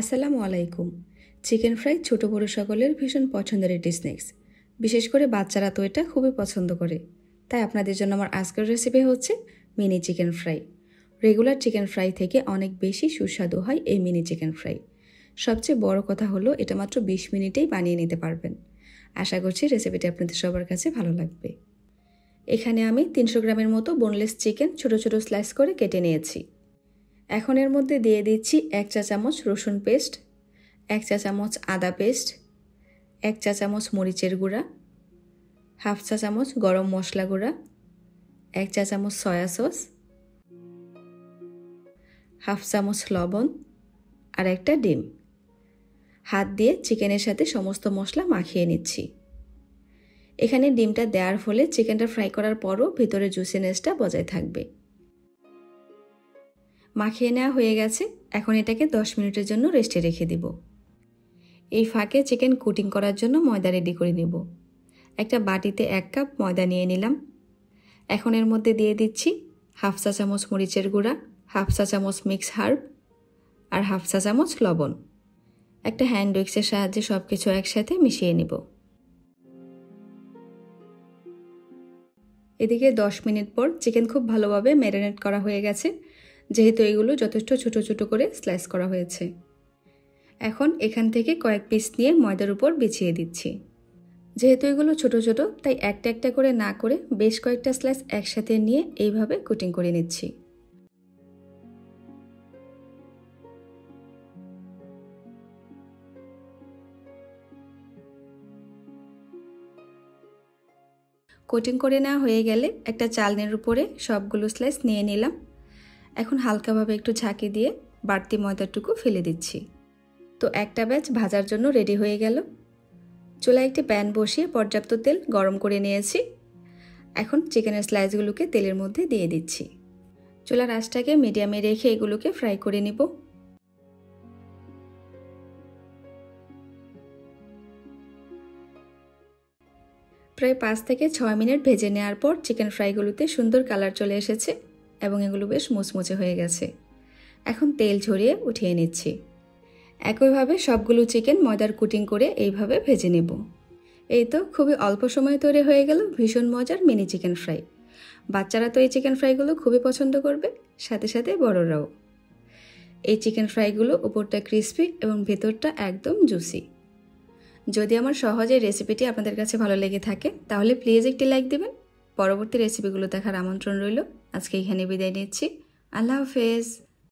আসসালামু আলাইকুম। Chicken fry ছোট বড় সকলের ভীষণ পছন্দের একটি স্ন্যাক্স। বিশেষ করে বাচ্চারা তো এটা খুবই পছন্দ করে। তাই আপনাদের জন্য আমার আজকের রেসিপি হচ্ছে mini chicken fry regular chicken fry থেকে অনেক বেশি সুস্বাদু হয় এই মিনি চিকেন ফ্রাই সবচেয়ে বড় কথা হলো এটা মাত্র বিশ মিনিটেই বানিয়ে নিতে পারবেন। আশা করছি রেসিপিটি আপনাদের সবার কাছে ভালো লাগবে। এখানে আমি তিনশো গ্রামের মতো বোনলেস চিকেন ছোট ছোট স্লাইস করে কেটে নিয়েছি। এখন এর মধ্যে দিয়ে দিচ্ছি এক চা চামচ রসুন পেস্ট, এক চা চামচ আদা পেস্ট, এক চা চামচ মরিচের গুঁড়া, হাফ চা চামচ গরম মশলা গুঁড়া, এক চা চামচ সয়া সস, হাফ চামচ লবণ আর একটা ডিম। হাত দিয়ে চিকেনের সাথে সমস্ত মশলা মাখিয়ে নিচ্ছি। এখানে ডিমটা দেওয়ার ফলে চিকেনটা ফ্রাই করার পরও ভিতরে জুসিনেসটা বজায় থাকবে। মাখিয়ে নেওয়া হয়ে গেছে। এখন এটাকে দশ মিনিটের জন্য রেস্টে রেখে দিব। এই ফাঁকে চিকেন কুটিং করার জন্য ময়দা রেডি করে নেব। একটা বাটিতে এক কাপ ময়দা নিয়ে নিলাম। এখন এর মধ্যে দিয়ে দিচ্ছি হাফ চা চামচ মরিচের গুঁড়া, হাফ চা চামচ মিক্স হার্ব আর হাফ চা চামচ লবণ। একটা হ্যান্ড উইক্সের সাহায্যে সব কিছু একসাথে মিশিয়ে নিব। এদিকে দশ মিনিট পর চিকেন খুব ভালোভাবে ম্যারিনেট করা হয়ে গেছে। যেহেতু এগুলো যথেষ্ট ছোট ছোট করে স্লাইস করা হয়েছে। এখন এখান থেকে কয়েক পিস নিয়ে ময়দার উপর বিছিয়ে দিচ্ছি। যেহেতু এগুলো ছোট ছোট, তাই একটা একটা করে না করে বেশ কয়েকটা স্লাইস একসাথে নিয়ে এইভাবে কুটিং করে নিচ্ছি। কোটিং করে নেওয়া হয়ে গেলে একটা চালনের উপরে সবগুলো স্লাইস নিয়ে নিলাম। এখন হালকাভাবে একটু ঝাঁকি দিয়ে বাড়তি ময়দাটুকু ফেলে দিচ্ছি। তো একটা ব্যাচ ভাজার জন্য রেডি হয়ে গেল। চুলায় একটি প্যান বসিয়ে পর্যাপ্ত তেল গরম করে নিয়েছি। এখন চিকেনের স্লাইসগুলোকে তেলের মধ্যে দিয়ে দিচ্ছি। চুলার আঁচটাকে মিডিয়ামে রেখে এগুলোকে ফ্রাই করে নিব। প্রায় পাঁচ থেকে ছয় মিনিট ভেজে নেওয়ার পর চিকেন ফ্রাইগুলোতে সুন্দর কালার চলে এসেছে। এবং এগুলো বেশ মুচমুচে হয়ে গেছে। এখন তেল ঝরিয়ে উঠিয়ে নিচ্ছি। একইভাবে সবগুলো চিকেন ময়দার কুটিং করে এইভাবে ভেজে নেব। এই তো খুবই অল্প সময় তৈরি হয়ে গেল ভীষণ মজার মিনি চিকেন ফ্রাই। বাচ্চারা তো এই চিকেন ফ্রাইগুলো খুবই পছন্দ করবে, সাথে সাথে বড়রাও। এই চিকেন ফ্রাইগুলো উপরটা ক্রিসপি এবং ভেতরটা একদম জুসি। যদি আমার সহজে রেসিপিটি আপনাদের কাছে ভালো লেগে থাকে, তাহলে প্লিজ একটি লাইক দেবেন। পরবর্তী রেসিপিগুলো দেখার আমন্ত্রণ রইল। আজকে এখানে বিদায় নিচ্ছি। আল্লাহ হাফেজ।